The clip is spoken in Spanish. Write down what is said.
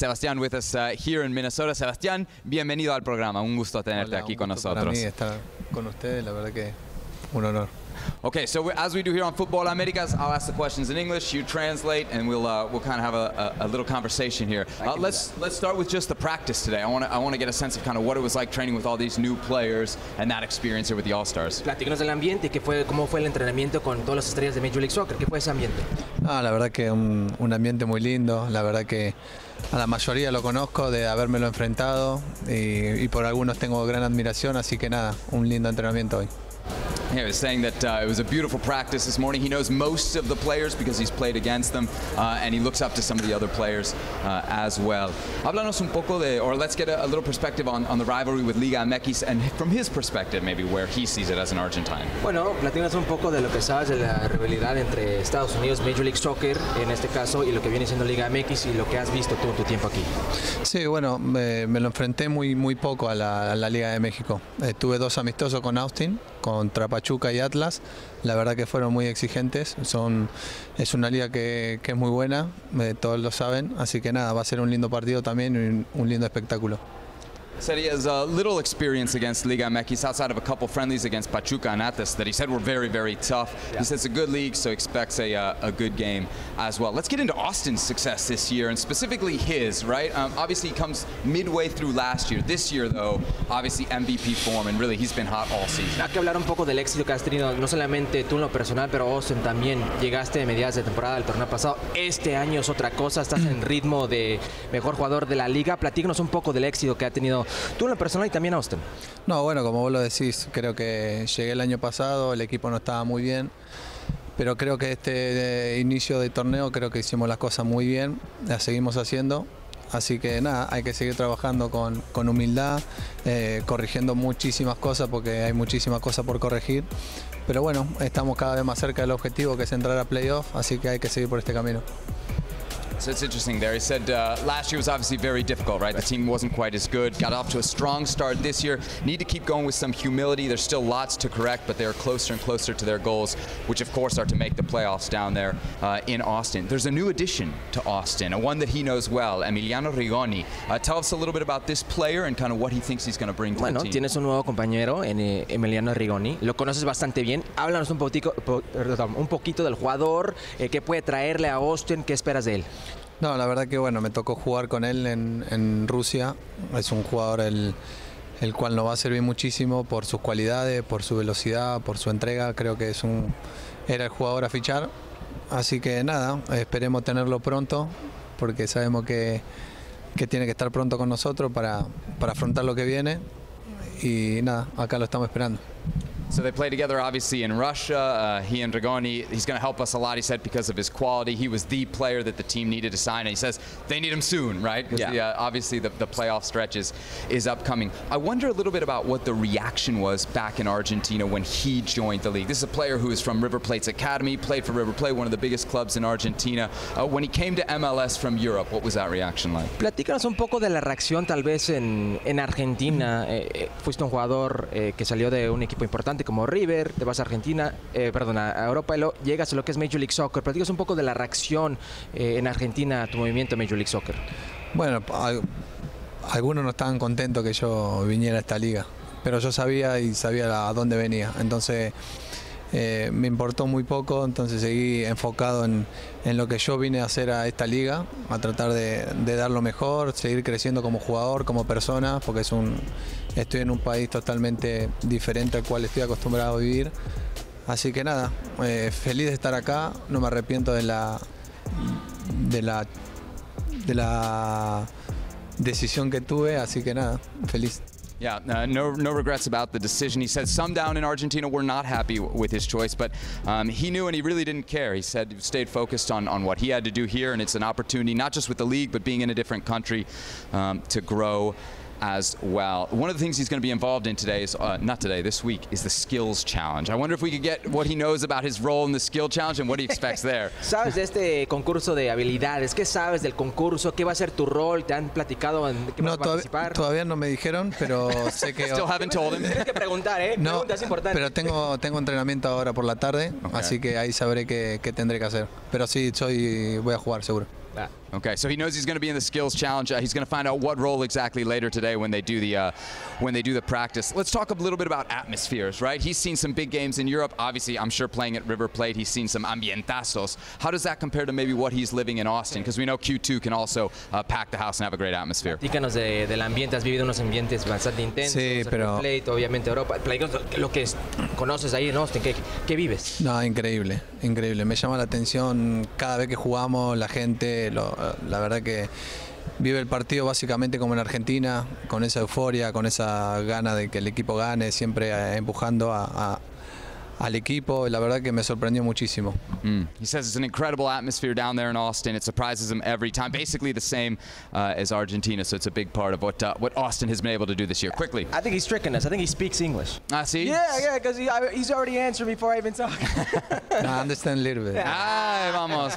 Sebastián with us uh, here in Minnesota. Sebastián, bienvenido al programa. Un gusto tenerte Hola, aquí un con gusto nosotros. Para mí estar con ustedes, la verdad que un honor. Okay, so we- as we do here on Football Americas, I'll ask the questions in English, you translate, and we'll uh, we'll kind of have a, a, a little conversation here. Uh, let's let's start with just the practice today. I want to I want to get a sense of kind of what it was like training with all these new players and that experience here with the All Stars. Platícanos del ambiente, que fue, cómo fue el entrenamiento con todas las estrellas de Major League Soccer, ¿qué fue ese ambiente? Ah, la verdad que un, un ambiente muy lindo, la verdad que a la mayoría lo conozco de habérmelo enfrentado y, y por algunos tengo gran admiración, así que nada, un lindo entrenamiento hoy. He was saying that uh, it was a beautiful practice this morning. He knows most of the players because he's played against them, uh, and he looks up to some of the other players uh, as well. Háblanos un poco de, or let's get a, a little perspective on, on the rivalry with Liga MX, and from his perspective, maybe where he sees it as an Argentine. Bueno, platícanos un poco de lo que sabes de la rivalidad entre Estados Unidos, Major League Soccer, en este caso, y lo que viene siendo Liga MX y lo que has visto tú en tu tiempo aquí. Sí, bueno, me, me lo enfrenté muy, muy poco a la, a la Liga de México. Eh, tuve dos amistosos con Austin, contra Pachuca y Atlas. La verdad que fueron muy exigentes. Son, es una liga que, es muy buena, eh, todos lo saben. Así que nada, va a ser un lindo partido también y un lindo espectáculo. Said he has uh, little experience against Liga MX outside of a couple friendlies against Pachuca and Atlas that he said were very, very tough. He says it's a good league, so expects a, uh, a good game as well. Let's get into Austin's success this year and specifically his, right? Um, obviously, he comes midway through last year. This year, though, obviously MVP form, and really he's been hot all season. Hay que hablar un poco del éxito que has tenido, no solamente tú en lo personal, pero Austin también. Llegaste de mediados de temporada del torneo pasado. Este año es otra cosa, estás en ritmo de mejor jugador de la liga. Platícanos un poco del éxito que ha tenido tú en lo personal y también Austin. No, bueno, como vos lo decís, creo que llegué el año pasado, el equipo no estaba muy bien, pero creo que este eh, inicio de torneo creo que hicimos las cosas muy bien, las seguimos haciendo. Así que nada, hay que seguir trabajando con, con humildad, eh, corrigiendo muchísimas cosas porque hay muchísimas cosas por corregir. Pero bueno, estamos cada vez más cerca del objetivo que es entrar a playoff, así que hay que seguir por este camino. So it's interesting there. He said uh, last year was obviously very difficult, right? The team wasn't quite as good. Got off to a strong start this year. Need to keep going with some humility. There's still lots to correct, but they're closer and closer to their goals, which of course are to make the playoffs down there uh, in Austin. There's a new addition to Austin, a one that he knows well, Emiliano Rigoni. Uh, tell us a little bit about this player and kind of what he thinks he's going to bring to Bueno, the team. tienes un nuevo compañero en eh, Emiliano Rigoni. Lo conoces bastante bien. Háblanos un, poquito, un poquito del jugador, eh, qué puede traerle a Austin, qué esperas de él. No, la verdad que bueno, me tocó jugar con él en, Rusia. Es un jugador el, el cual nos va a servir muchísimo por sus cualidades, por su velocidad, por su entrega. Creo que es un era el jugador a fichar. Así que nada, esperemos tenerlo pronto, porque sabemos que, que tiene que estar pronto con nosotros para, para afrontar lo que viene. Y nada, acá lo estamos esperando. So they play together, obviously, in Russia. Uh, he and Dragoni, he's going to help us a lot, he said, because of his quality. He was the player that the team needed to sign, and he says they need him soon, right? 'Cause Yeah. the, uh, obviously, the, the playoff stretch is, is upcoming. I wonder a little bit about what the reaction was back in Argentina when he joined the league. This is a player who is from River Plate's academy, played for River Plate, one of the biggest clubs in Argentina. Uh, when he came to MLS from Europe, what was that reaction like? Platícanos un poco de la reacción tal vez en, en Argentina. Eh, eh, fuiste un jugador eh, que salió de un equipo importante como River, te vas a Argentina, eh, a Europa llegas a lo que es Major League Soccer. Platícanos un poco de la reacción eh, en Argentina a tu movimiento Major League Soccer. Bueno, al- algunos no estaban contentos que yo viniera a esta liga, pero yo sabía y sabía a dónde venía. Entonces eh, me importó muy poco, entonces seguí enfocado en, en lo que yo vine a hacer a esta liga, a tratar de, de dar lo mejor, seguir creciendo como jugador, como persona, porque es un, estoy en un país totalmente diferente al cual estoy acostumbrado a vivir. Así que nada, eh, feliz de estar acá, no me arrepiento de la, de la de la decisión que tuve, así que nada, feliz. Yeah, uh, no, no regrets about the decision. He said some down in Argentina were not happy with his choice, but um, he knew and he really didn't care. He said he stayed focused on, on what he had to do here, and it's an opportunity, not just with the league, but being in a different country um, to grow as well. One of the things he's going to be involved in today is, uh, not today, this week, is the Skills Challenge. I wonder if we could get what he knows about his role in the Skill Challenge and what he expects there. ¿Sabes de este concurso de habilidades? ¿Qué sabes del concurso? ¿Qué va a ser tu rol? ¿Te han platicado en qué vas No, a todavía, participar? todavía no me dijeron, pero sé que... Still haven't told him. Tienes que preguntar, ¿eh? No, Preguntas importantes. pero tengo, tengo entrenamiento ahora por la tarde, Ok. así que ahí sabré qué, qué tendré que hacer. Pero sí, soy, voy a jugar seguro. Ah. Okay, so he knows he's going to be in the skills challenge. Uh, he's going to find out what role exactly later today when they do the uh, when they do the practice. Let's talk a little bit about atmospheres, right? He's seen some big games in Europe. Obviously, I'm sure playing at River Plate, he's seen some ambientazos. How does that compare to maybe what he's living in Austin? Because we know Q2 can also uh, pack the house and have a great atmosphere. Díganos de, del ambiente, has vivido unos ambientes bastante intensos. Sí, River pero- Plate, obviamente Europa. Platícanos lo que es- conoces ahí en Austin, ¿qué, qué vives? No, increíble, increíble. Me llama la atención cada vez que jugamos, la gente, lo- la verdad que vive el partido básicamente como en Argentina, con esa euforia, con esa gana de que el equipo gane, siempre eh, empujando a- a- al equipo. y La verdad que me sorprendió muchísimo. Mm. He says it's an incredible atmosphere down there in Austin. It surprises him every time. Basically the same uh, as Argentina, so it's a big part of what uh, what Austin has been able to do this year. Quickly. I think he's tricking us. I think he speaks English. Ah, see? Yeah, yeah, because he, he's already answered before I even talk. I understand a little bit. Ay, vamos.